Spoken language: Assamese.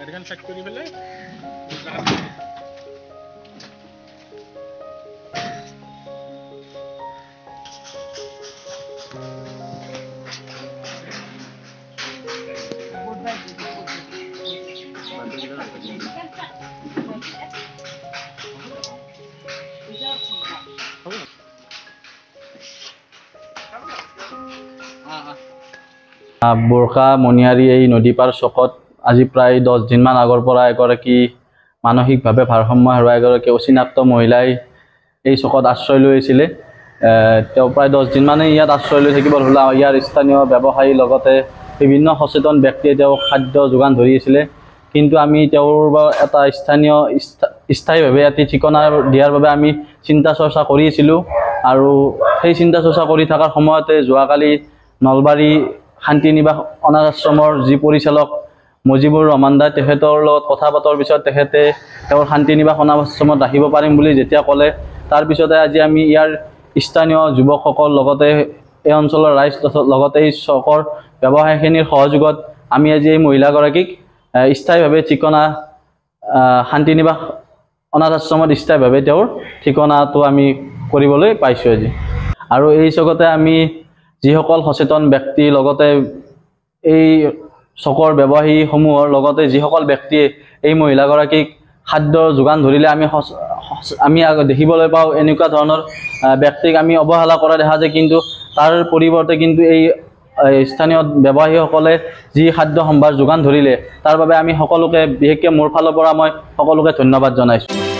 আকৌ কিনিবি বোৰখা মণিয়াৰী এই নদী পাৰ চকত আজি প্ৰায় দহ দিনমান আগৰ পৰা এগৰাকী মানসিকভাৱে ভাৰসাম্য হেৰুৱা এগৰাকী অচিনাক্ত মহিলাই এই চকত আশ্ৰয় লৈ আহিছিলে। তেওঁ প্ৰায় দহ দিনমানেই ইয়াত আশ্ৰয় লৈ থাকিব হ'লে ইয়াৰ স্থানীয় ব্যৱসায়ীৰ লগতে বিভিন্ন সচেতন ব্যক্তিয়ে তেওঁক খাদ্য যোগান ধৰি আছিলে। কিন্তু আমি তেওঁৰ এটা স্থানীয় স্থা- স্থায়ীভাৱে এটি ঠিকনা দিয়াৰ বাবে আমি চিন্তা চৰ্চা কৰি আছিলোঁ। আৰু সেই চিন্তা চৰ্চা কৰি থকাৰ সময়তে যোৱাকালি নলবাৰী শান্তি নিবাস অনাথ আশ্ৰমৰ যি পৰিচালক মজিবুৰ ৰহমান দা তেখেতৰ লগত কথা পতাৰ পিছত তেখেতে তেওঁৰ শান্তি নিবাস অনাথ আশ্ৰমত ৰাখিব পাৰিম বুলি যেতিয়া ক'লে তাৰপিছতে আজি আমি ইয়াৰ স্থানীয় যুৱকসকল লগতে এই অঞ্চলৰ ৰাইজ লগতে এই চকৰ ব্যৱসায়ীখিনিৰ সহযোগত আমি আজি এই মহিলাগৰাকীক স্থায়ীভাৱে ঠিকনা শান্তি নিবাস অনাথ আশ্ৰমত স্থায়ীভাৱে তেওঁৰ ঠিকনাটো আমি কৰিবলৈ পাইছোঁ আজি। আৰু এই চকতে আমি যিসকল সচেতন ব্যক্তি লগতে এই চকৰ ব্যৱসায়ীসমূহৰ লগতে যিসকল ব্যক্তিয়ে এই মহিলাগৰাকীক খাদ্য যোগান ধৰিলে আমি আমি দেখিবলৈ পাওঁ এনেকুৱা ধৰণৰ ব্যক্তিক আমি অৱহেলা কৰা দেখা যায়। কিন্তু তাৰ পৰিৱৰ্তে কিন্তু এই স্থানীয় ব্যৱসায়ীসকলে যি খাদ্য সম্ভাৰ যোগান ধৰিলে তাৰ বাবে আমি সকলোকে বিশেষকৈ মোৰ ফালৰ পৰা মই সকলোকে ধন্যবাদ জনাইছোঁ।